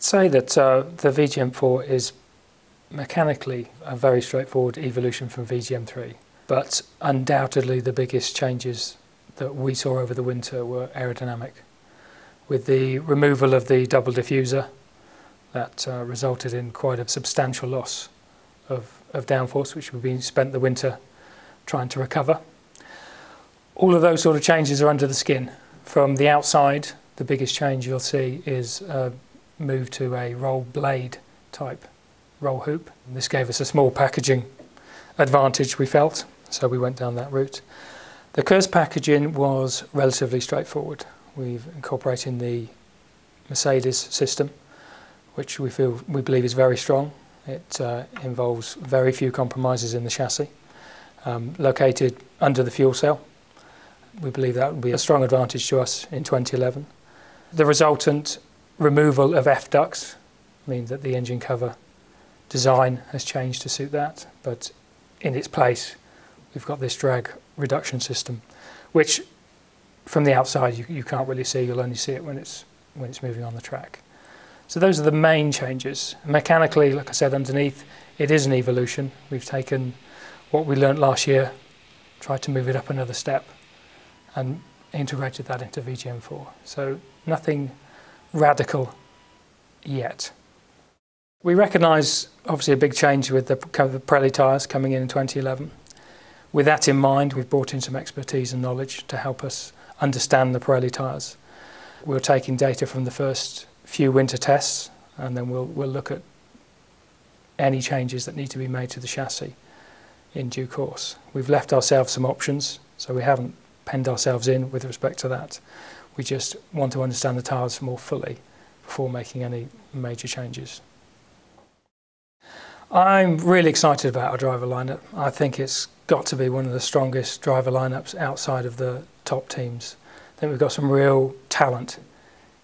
Say that uh, the VJM04 is mechanically a very straightforward evolution from VJM03, but undoubtedly the biggest changes that we saw over the winter were aerodynamic. With the removal of the double diffuser, that uh, resulted in quite a substantial loss of, of downforce, which we've been spent the winter trying to recover. All of those sort of changes are under the skin. From the outside, the biggest change you'll see is a move to a roll blade type roll hoop. This gave us a small packaging advantage, we felt, so we went down that route. The KERS packaging was relatively straightforward. We've incorporated the Mercedes system, which we feel we believe is very strong. It uh, involves very few compromises in the chassis, um, located under the fuel cell. We believe that would be a strong advantage to us in 2011. The resultant removal of F ducts means that the engine cover design has changed to suit that, but in its place, we've got this drag reduction system, which from the outside you, you can't really see, you'll only see it when it's, when it's moving on the track. So those are the main changes. Mechanically, like I said, underneath, it is an evolution. We've taken what we learnt last year, tried to move it up another step, and integrated that into VJM04. So nothing radical yet. We recognise obviously a big change with the, the Pirelli tyres coming in in 2011. With that in mind, we've brought in some expertise and knowledge to help us understand the Pirelli tyres. We're taking data from the first few winter tests and then we'll, we'll look at any changes that need to be made to the chassis in due course. We've left ourselves some options, so we haven't penned ourselves in with respect to that. We just want to understand the tyres more fully before making any major changes. I'm really excited about our driver lineup. I think it's got to be one of the strongest driver lineups outside of the top teams. I think we've got some real talent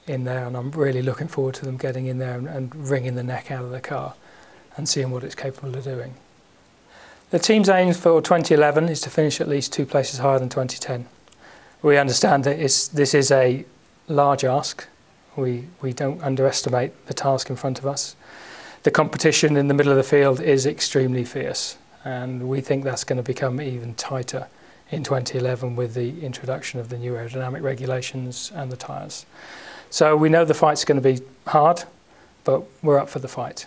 in there, and I'm really looking forward to them getting in there and, and wringing the neck out of the car and seeing what it's capable of doing. The team's aim for 2011 is to finish at least two places higher than 2010. We understand that this is a large ask. We, we don't underestimate the task in front of us the competition in the middle of the field is extremely fierce, and we think that's going to become even tighter in 2011 with the introduction of the new aerodynamic regulations and the tyres. So we know the fight's going to be hard, but we're up for the fight.